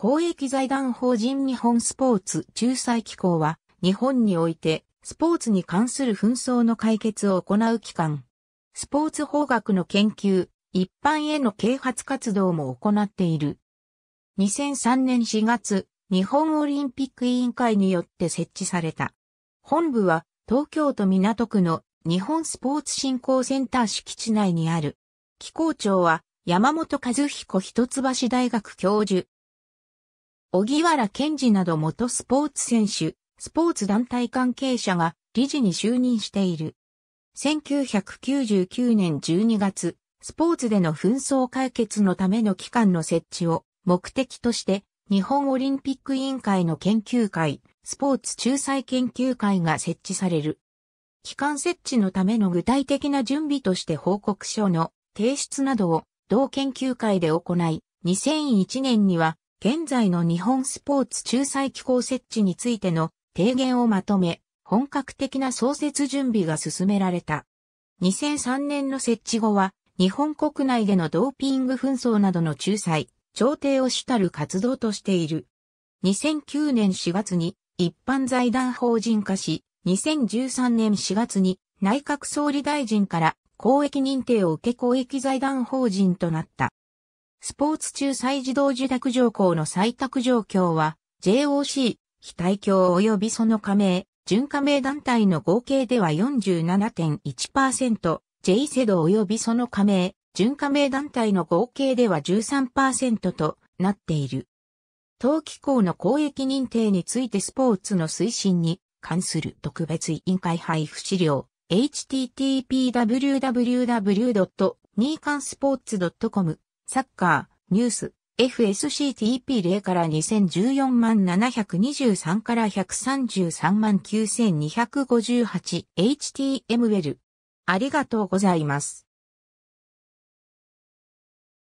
公益財団法人日本スポーツ仲裁機構は、日本において、スポーツに関する紛争の解決を行う機関。スポーツ法学の研究、一般への啓発活動も行っている。2003年4月、日本オリンピック委員会によって設置された。本部は東京都港区の日本スポーツ振興センター敷地内にある。機構長は山本和彦一橋大学教授。小木原健二など元スポーツ選手、スポーツ団体関係者が理事に就任している。1999年12月、スポーツでの紛争解決のための機関の設置を目的として日本オリンピック委員会の研究会、スポーツ仲裁研究会が設置される。機関設置のための具体的な準備として報告書の提出などを同研究会で行い、2001年には現在の日本スポーツ仲裁機構設置についての提言をまとめ、本格的な創設準備が進められた。2003年の設置後は、日本国内でのドーピング紛争などの仲裁、調停を主たる活動としている。2009年4月に一般財団法人化し、2013年4月に内閣総理大臣から公益認定を受け公益財団法人となった。スポーツ仲裁児童受託条項の採択状況は JOC 非対協及びその加盟、準加盟団体の合計では47.1%、J セド及びその加盟、準加盟団体の合計では13%となっている。当機構の公益認定についてスポーツの推進に関する特別委員会配布資料、http www.nikansports.com サッカー、ニュース、FSCTP0 から2014万723から133万9258 HTML。ありがとうございます。